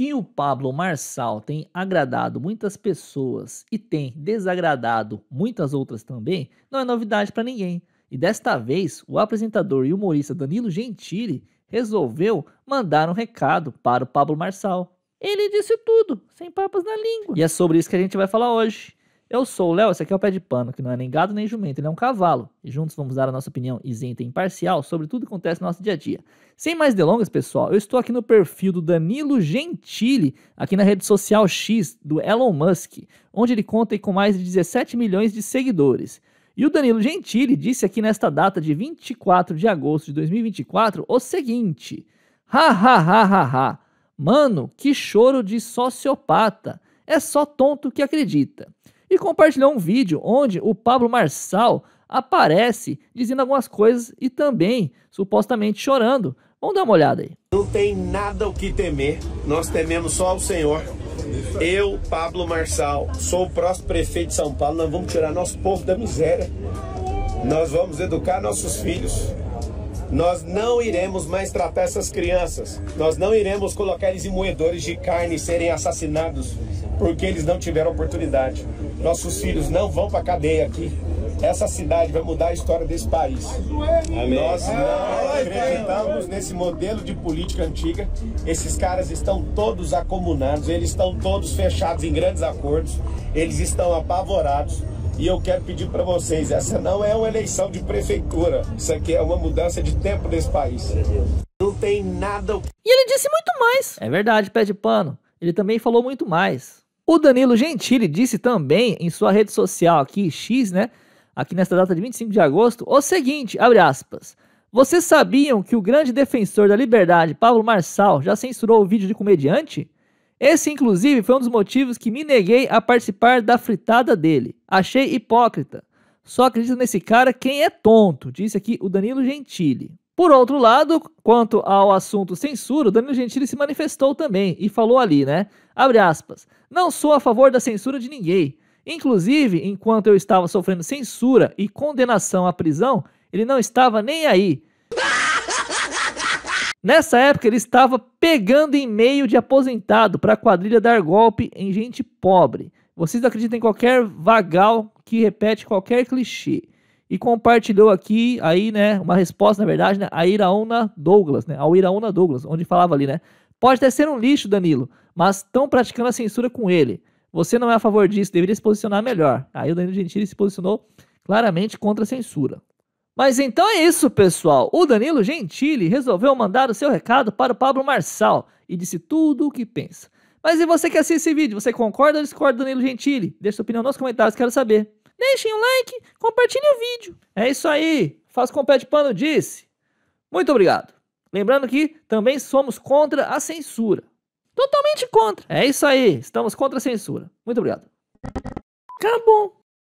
Que o Pablo Marçal tem agradado muitas pessoas e tem desagradado muitas outras também, não é novidade para ninguém. E desta vez, o apresentador e humorista Danilo Gentili resolveu mandar um recado para o Pablo Marçal. Ele disse tudo, sem papas na língua. E é sobre isso que a gente vai falar hoje. Eu sou o Léo, esse aqui é o Pé de Pano, que não é nem gado nem jumento, ele é um cavalo. E juntos vamos dar a nossa opinião isenta e imparcial sobre tudo que acontece no nosso dia a dia. Sem mais delongas, pessoal, eu estou aqui no perfil do Danilo Gentili, aqui na rede social X do Elon Musk, onde ele conta com mais de 17 milhões de seguidores. E o Danilo Gentili disse aqui nesta data de 24 de agosto de 2024 o seguinte: Ha ha ha ha ha. Mano, que choro de sociopata. É só tonto que acredita e compartilhou um vídeo onde o Pablo Marçal aparece dizendo algumas coisas e também supostamente chorando. Vamos dar uma olhada aí. Não tem nada o que temer, nós tememos só o Senhor. Eu, Pablo Marçal, sou o próximo prefeito de São Paulo, nós vamos tirar nosso povo da miséria. Nós vamos educar nossos filhos. Nós não iremos mais tratar essas crianças. Nós não iremos colocar eles em moedores de carne e serem assassinados porque eles não tiveram oportunidade. Nossos filhos não vão para cadeia aqui. Essa cidade vai mudar a história desse país. Amém. Nós não acreditamos nesse modelo de política antiga. Esses caras estão todos acomunados, eles estão todos fechados em grandes acordos, eles estão apavorados. E eu quero pedir para vocês, essa não é uma eleição de prefeitura, isso aqui é uma mudança de tempo desse país. Não tem nada. E ele disse muito mais. É verdade, pé de pano. Ele também falou muito mais. O Danilo Gentili disse também em sua rede social aqui, X, né? Aqui nesta data de 25 de agosto, o seguinte, abre aspas. Vocês sabiam que o grande defensor da liberdade, Pablo Marçal, já censurou o vídeo de comediante? Esse, inclusive, foi um dos motivos que me neguei a participar da fritada dele. Achei hipócrita. Só acredita nesse cara quem é tonto, disse aqui o Danilo Gentili. Por outro lado, quanto ao assunto censura, o Danilo Gentili se manifestou também e falou ali, né? Abre aspas. Não sou a favor da censura de ninguém. Inclusive, enquanto eu estava sofrendo censura e condenação à prisão, ele não estava nem aí. Nessa época, ele estava pegando e-mail de aposentado para a quadrilha dar golpe em gente pobre. Vocês acreditam em qualquer vagal que repete qualquer clichê. E compartilhou aqui, aí, né, uma resposta, na verdade, né, a Iraúna Douglas, né, ao Iraúna Douglas, onde falava ali, né, Pode até ser um lixo, Danilo, mas estão praticando a censura com ele. Você não é a favor disso, deveria se posicionar melhor. Aí o Danilo Gentili se posicionou claramente contra a censura. Mas então é isso, pessoal. O Danilo Gentili resolveu mandar o seu recado para o Pablo Marçal e disse tudo o que pensa. Mas e você que assiste esse vídeo, você concorda ou discorda do Danilo Gentili? Deixe sua opinião nos comentários, quero saber. Deixem um like, compartilhe o vídeo. É isso aí. Faz com o pé de pano disse. Muito obrigado. Lembrando que também somos contra a censura. Totalmente contra. É isso aí, estamos contra a censura. Muito obrigado. Acabou.